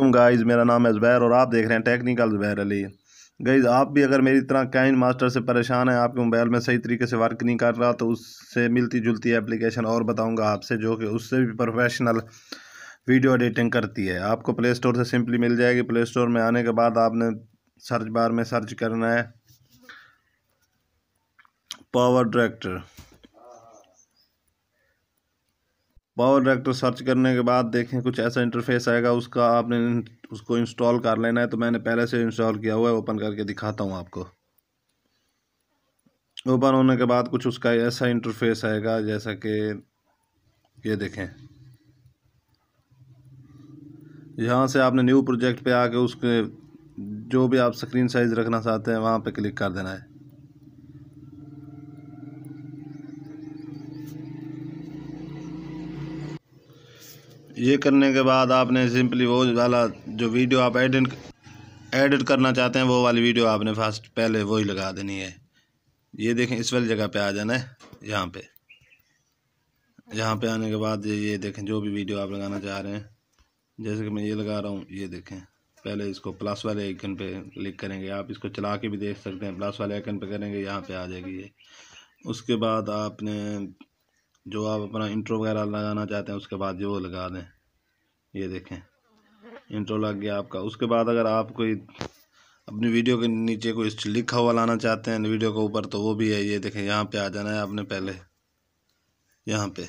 तुम गाइज़ मेरा नाम है ज़ुबैर और आप देख रहे हैं टेक्निकल ज़ुबैर अली। गाइज़ आप भी अगर मेरी तरह कैन मास्टर से परेशान है, आपके मोबाइल में सही तरीके से वर्क नहीं कर रहा तो उससे मिलती जुलती एप्लीकेशन और बताऊँगा आपसे, जो कि उससे भी प्रोफेशनल वीडियो एडिटिंग करती है। आपको प्ले स्टोर से सिंपली मिल जाएगी। प्ले स्टोर में आने के बाद आपने सर्च बार में सर्च करना है। Power Director Power Director search करने के बाद देखें, कुछ ऐसा इंटरफेस आएगा, उसका आपने उसको इंस्टॉल कर लेना है तो मैंने पहले से इंस्टॉल किया हुआ है ओपन करके दिखाता हूँ आपको। ओपन होने के बाद कुछ उसका ऐसा इंटरफेस आएगा, जैसा कि ये देखें। यहाँ से आपने न्यू प्रोजेक्ट पे आके उसके, जो भी आप स्क्रीन साइज़ रखना चाहते हैं, वहाँ पे क्लिक कर देना है। ये करने के बाद आपने सिंपली वो वाला जो वीडियो आप एडिट एडिट करना चाहते हैं, वो वाली वीडियो आपने फ़र्स्ट पहले वही लगा देनी है। ये देखें, इस वाली जगह पे आ जाना है, यहाँ पे। यहाँ पे आने के बाद ये देखें, जो भी वीडियो आप लगाना चाह रहे हैं। जैसे कि मैं ये लगा रहा हूँ, ये देखें। पहले इसको प्लस वाले आइकन पे क्लिक करेंगे। आप इसको चला के भी देख सकते हैं। प्लस वाले आइकन पे करेंगे, यहाँ पे आ जाएगी ये। उसके बाद आपने जो आप अपना इंट्रो वगैरह लगाना चाहते हैं, उसके बाद जो लगा दें। ये देखें। इंट्रो लग गया आपका। उसके बाद अगर आप कोई अपनी वीडियो के नीचे कोई लिखा हुआ लाना चाहते हैं वीडियो के ऊपर तो वो भी है। ये देखें, यहाँ पे आ जाना है आपने पहले। यहाँ पे।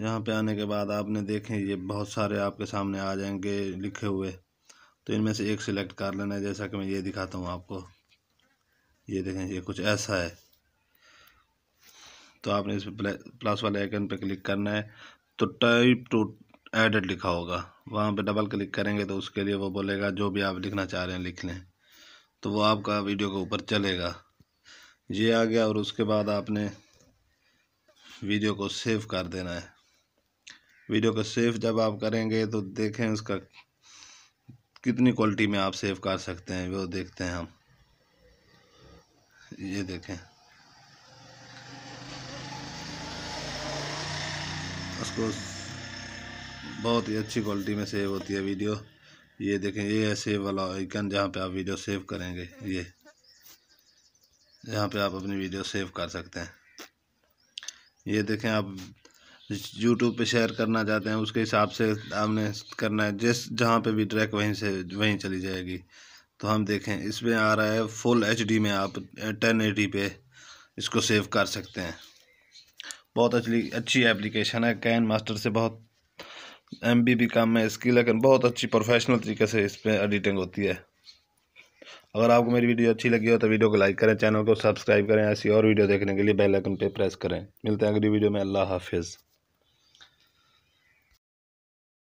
यहाँ पे आने के बाद आपने देखें, ये बहुत सारे आपके सामने आ जाएँगे लिखे हुए। तो इनमें से एक सिलेक्ट कर लेना है। जैसा कि मैं ये दिखाता हूँ आपको। ये देखें, ये कुछ ऐसा है। तो आपने इस प्लस वाले आइकन पर क्लिक करना है। तो टाइप टू एडिट लिखा होगा। वहाँ पे डबल क्लिक करेंगे तो उसके लिए वो बोलेगा, जो भी आप लिखना चाह रहे हैं लिख लें। तो वो आपका वीडियो के ऊपर चलेगा। ये आ गया और उसके बाद आपने वीडियो को सेव कर देना है। वीडियो को सेव जब आप करेंगे तो देखें उसका कितनी क्वालिटी में आप सेव कर सकते हैं, वो देखते हैं हम। ये देखें। उसको बहुत ही अच्छी क्वालिटी में सेव होती है वीडियो ये देखें, ये है सेव वाला आइकन जहाँ पे आप वीडियो सेव करेंगे। ये, यहाँ पे आप अपनी वीडियो सेव कर सकते हैं। ये देखें, आप यूट्यूब पे शेयर करना चाहते हैं, उसके हिसाब से आपने करना है। जिस, जहाँ पे भी ट्रैक वहीं से, वहीं चली जाएगी। तो हम देखें, इसमें आ रहा है फुल एचडी में आप टेन पे इसको सेव कर सकते हैं। बहुत अच्छी अच्छी एप्लीकेशन है। कैन मास्टर से बहुत एम बी भी कम है इसकी, लेकिन बहुत अच्छी प्रोफेशनल तरीके से इस पर एडिटिंग होती है। अगर आपको मेरी वीडियो अच्छी लगी हो तो वीडियो को लाइक करें चैनल को सब्सक्राइब करें, ऐसी और वीडियो देखने के लिए बेल आइकन पे प्रेस करें। मिलते हैं अगली वीडियो में, अल्लाह हाफिज़।